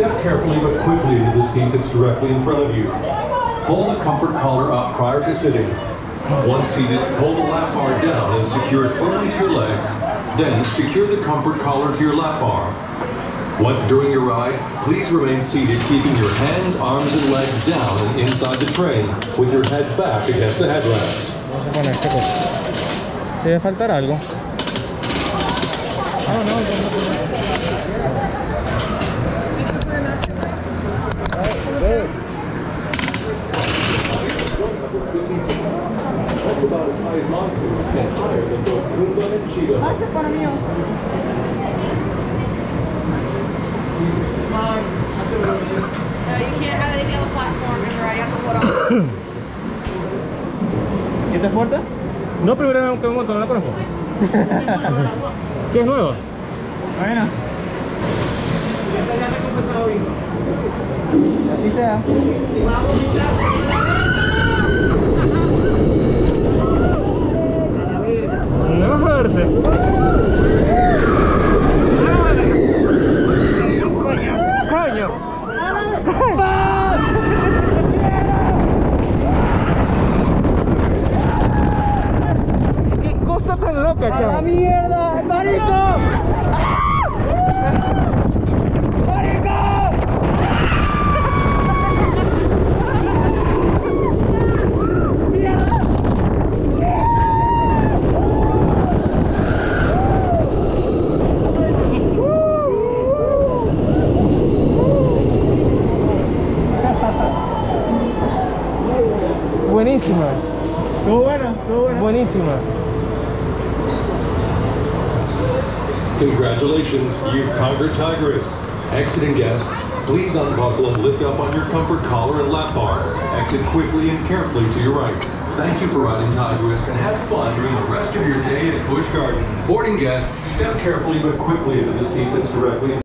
step carefully but quickly into the seat that's directly in front of you. Pull the comfort collar up prior to sitting. Once seated, pull the lap bar down and secure it firmly to your legs. Then secure the comfort collar to your lap bar. What during your ride, please remain seated, keeping your hands, arms, and legs down and inside the train, with your head back against the headrest. Debe faltar algo. Ah, no, no, about as high as Monsoon and higher than both and Cheetah. Uh, you can't have anything on the platform in right. ¿Este es fuerte? No, primera vez que monto, no la conozco. ¿Sí es nuevo? Bueno. Así sea. hacer. ¡Qué cosa tan loca, chaval! La mierda, marico! Buenísima, Estuvo bueno, estuvo bueno. buenísima. Congratulations, you've conquered Tigris. Exiting guests, please unbuckle and lift up on your comfort collar and lap bar. Exit quickly and carefully to your right. Thank you for riding Tigris and have fun during the rest of your day at Busch Gardens. Boarding guests, step carefully but quickly into the seat that's directly in